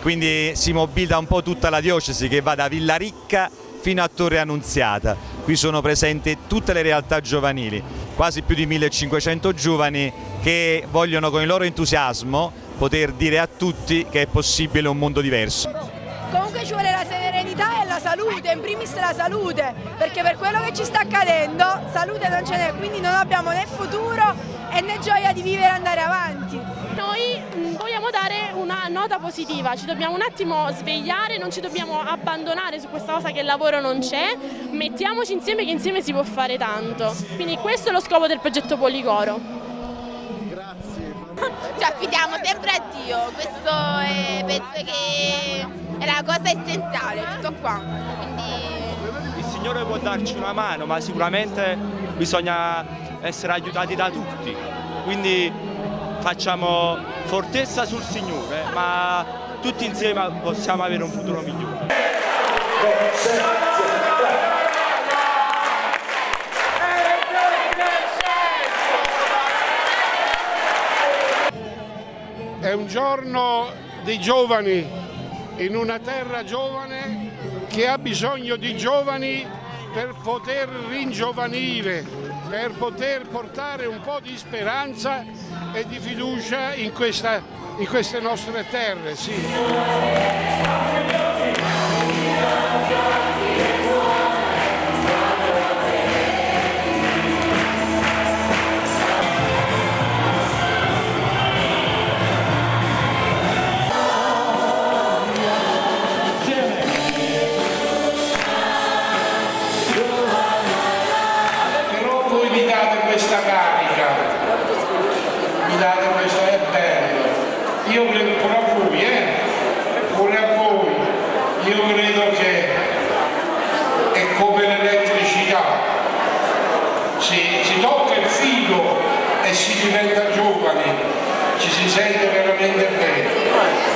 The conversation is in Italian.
quindi si mobilita un po' tutta la diocesi che va da Villaricca fino a Torre Annunziata. Qui sono presenti tutte le realtà giovanili, quasi più di 1500 giovani che vogliono con il loro entusiasmo poter dire a tutti che è possibile un mondo diverso. Comunque ci vuole la serenità e la salute, in primis la salute, perché per quello che ci sta accadendo salute non ce n'è, quindi non abbiamo né futuro e né gioia di vivere e andare avanti. Una nota positiva, ci dobbiamo un attimo svegliare, non ci dobbiamo abbandonare su questa cosa che il lavoro non c'è, mettiamoci insieme che insieme si può fare tanto. Quindi questo è lo scopo del progetto Policoro. Ci affidiamo sempre a Dio, questo è, penso che è la cosa essenziale, tutto qua. Quindi... Il Signore può darci una mano, ma sicuramente bisogna essere aiutati da tutti. Quindi facciamo fortezza sul Signore, ma tutti insieme possiamo avere un futuro migliore. È un giorno dei giovani in una terra giovane che ha bisogno di giovani per poter ringiovanire, per poter portare un po' di speranza e di fiducia in, questa, in queste nostre terre. Sì. Questa carica, mi date questo, è bello. Io credo pure a voi, eh? Pure a voi. Io credo che è come l'elettricità. Si, si tocca il filo e si diventa giovani, ci si sente veramente bene.